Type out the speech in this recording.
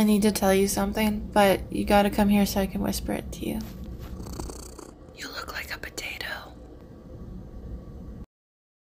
I need to tell you something, but you gotta come here so I can whisper it to you. You look like